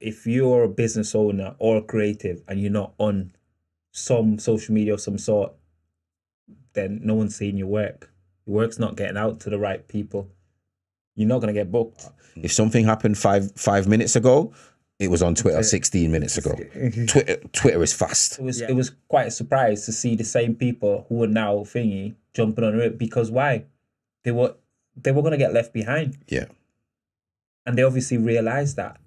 if you're a business owner or a creative and you're not on some social media of some sort, then no one's seeing your work. Your work's not getting out to the right people. You're not gonna get booked. If something happened five five minutes ago, it was on Twitter 16 minutes ago. Twitter Twitter is fast. It was Yeah. it was quite a surprise to see the same people who are now thingy jumping on it because why? They were they were gonna get left behind. Yeah. And they obviously realized that.